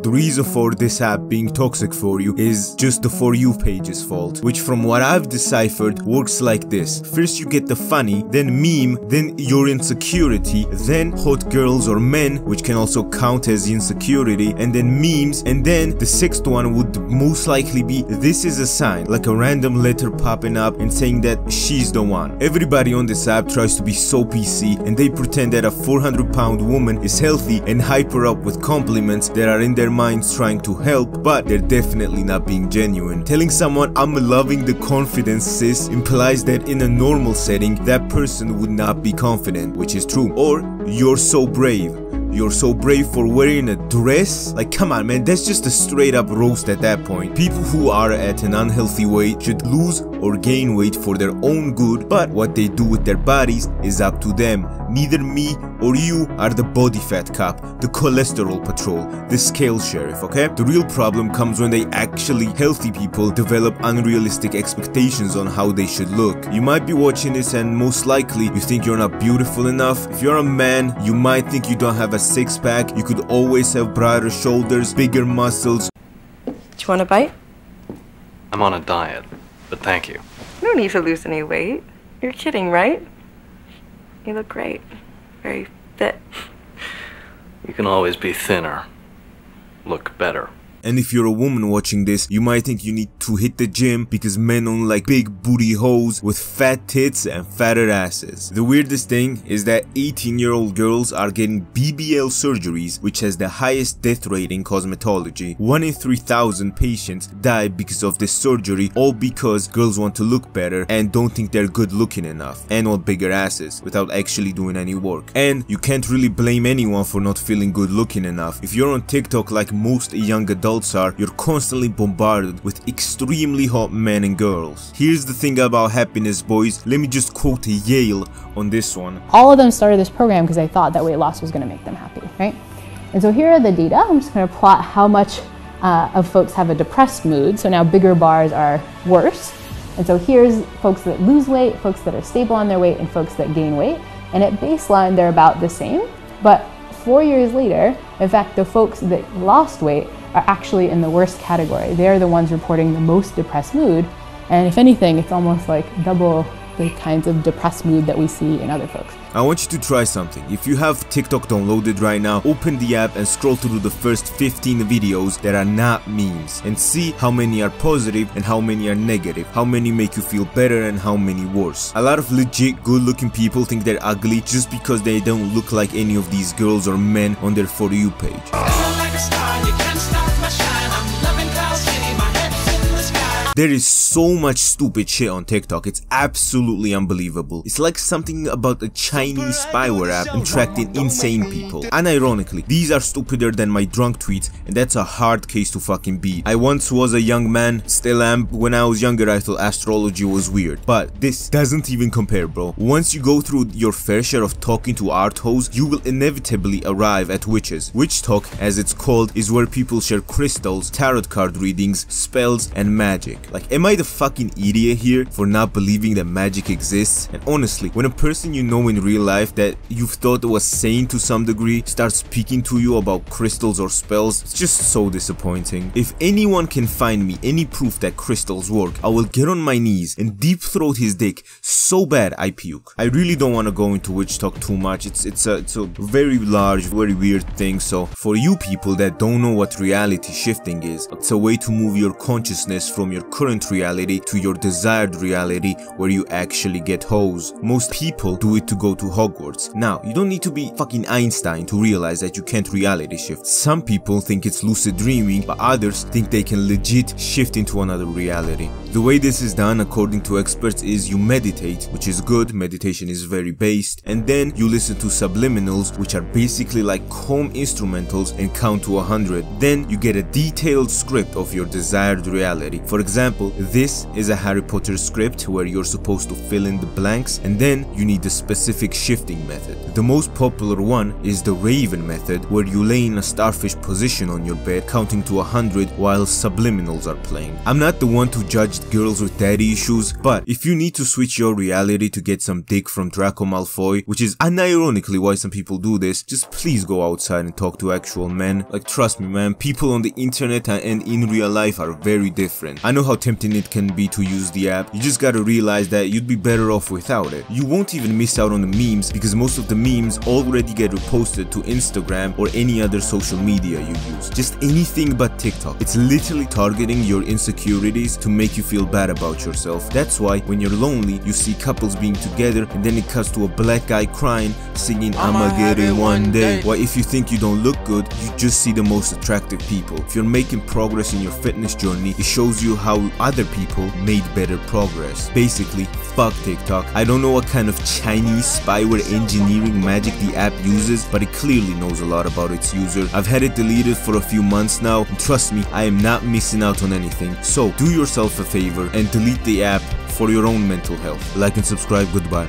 The reason for this app being toxic for you is just the For You page's fault, which from what I've deciphered works like this. First you get the funny, then meme, then your insecurity, then hot girls or men, which can also count as insecurity, and then memes, and then the sixth one would most likely be this is a sign, like a random letter popping up and saying that she's the one. Everybody on this app tries to be so PC and they pretend that a 400 pound woman is healthy and hype her up with compliments that are in their minds trying to help, but they're definitely not being genuine. Telling someone I'm loving the confidence sis implies that in a normal setting, that person would not be confident, which is true. Or you're so brave. You're so brave for wearing a dress? Like come on man, that's just a straight up roast at that point. People who are at an unhealthy weight should lose or gain weight for their own good, but what they do with their bodies is up to them. Neither me or you are the body fat cop, the cholesterol patrol, the scale sheriff, okay? The real problem comes when they actually healthy people develop unrealistic expectations on how they should look. You might be watching this and most likely you think you're not beautiful enough. If you're a man, you might think you don't have a six pack, you could always have broader shoulders, bigger muscles. Do you want a bite? I'm on a diet, but thank you. No need to lose any weight. You're kidding, right? You look great. Very fit. You can always be thinner. Look better. And if you're a woman watching this, you might think you need to hit the gym because men only like big booty hoes with fat tits and fatter asses. The weirdest thing is that 18 year old girls are getting BBL surgeries which has the highest death rate in cosmetology. 1 in 3000 patients die because of this surgery all because girls want to look better and don't think they're good looking enough and want bigger asses without actually doing any work. And you can't really blame anyone for not feeling good looking enough. If you're on TikTok like most young adults are, you're constantly bombarded with extremely hot men and girls. Here's the thing about happiness boys, let me just quote Yale on this one. All of them started this program because they thought that weight loss was going to make them happy, right? And so here are the data. I'm just going to plot how much uh, of folks have a depressed mood. So now bigger bars are worse. And so here's folks that lose weight, folks that are stable on their weight, and folks that gain weight. And at baseline, they're about the same. But four years later, in fact, the folks that lost weight are actually in the worst category. They're the ones reporting the most depressed mood. And if anything, it's almost like double the kinds of depressed mood that we see in other folks. I want you to try something. If you have TikTok downloaded right now, open the app and scroll through the first 15 videos that are not memes and see how many are positive and how many are negative, how many make you feel better and how many worse. A lot of legit good looking people think they're ugly just because they don't look like any of these girls or men on their For You page star, you can't stop. There is so much stupid shit on TikTok, it's absolutely unbelievable. It's like something about a Chinese spyware app attracting insane people. And ironically, these are stupider than my drunk tweets and that's a hard case to fucking beat. I once was a young man, still am, when I was younger I thought astrology was weird. But this doesn't even compare bro. Once you go through your fair share of talking to art hoes, you will inevitably arrive at witches. WitchTok, as it's called, is where people share crystals, tarot card readings, spells, and magic. Like, am I the fucking idiot here for not believing that magic exists? And honestly, when a person you know in real life that you've thought was sane to some degree starts speaking to you about crystals or spells, it's just so disappointing. If anyone can find me any proof that crystals work, I will get on my knees and deep throat his dick so bad I puke. I really don't want to go into WitchTok too much. It's it's a it's a very large, very weird thing. So for you people that don't know what reality shifting is, it's a way to move your consciousness from your current reality to your desired reality where you actually get hoes. Most people do it to go to Hogwarts. Now, you don't need to be fucking Einstein to realize that you can't reality shift. Some people think it's lucid dreaming, but others think they can legit shift into another reality. The way this is done according to experts is you meditate, which is good, meditation is very based, and then you listen to subliminals, which are basically like calm instrumentals and count to 100. Then you get a detailed script of your desired reality. For example, this is a Harry Potter script where you're supposed to fill in the blanks and then you need a specific shifting method. The most popular one is the Raven method where you lay in a starfish position on your bed counting to 100 while subliminals are playing. I'm not the one to judge girls with daddy issues, but if you need to switch your reality to get some dick from Draco Malfoy, which is unironically why some people do this, just please go outside and talk to actual men. Like trust me man, people on the internet and in real life are very different. I know how tempting it can be to use the app, you just gotta realize that you'd be better off without it. You won't even miss out on the memes because most of the memes already get reposted to Instagram or any other social media you use. Just anything but TikTok. It's literally targeting your insecurities to make you feel bad about yourself. That's why when you're lonely, you see couples being together and then it cuts to a black guy crying, singing I'ma get it one day. Why if you think you don't look good, you just see the most attractive people. If you're making progress in your fitness journey, it shows you how other people made better progress. Basically, fuck TikTok. I don't know what kind of Chinese spyware engineering magic the app uses, but it clearly knows a lot about its user. I've had it deleted for a few months now, and trust me, I am not missing out on anything. So do yourself a favor and delete the app for your own mental health. Like and subscribe, goodbye.